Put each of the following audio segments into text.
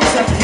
closer.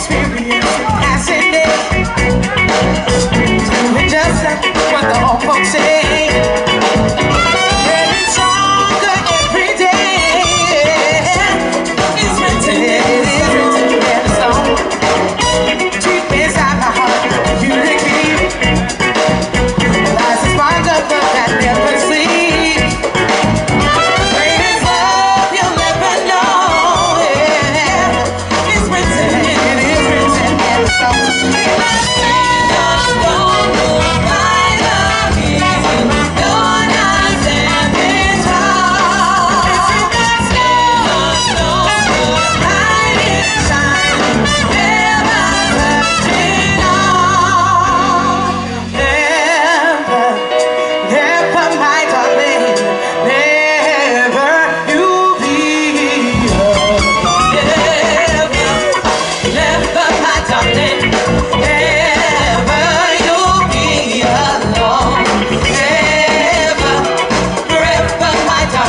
experience.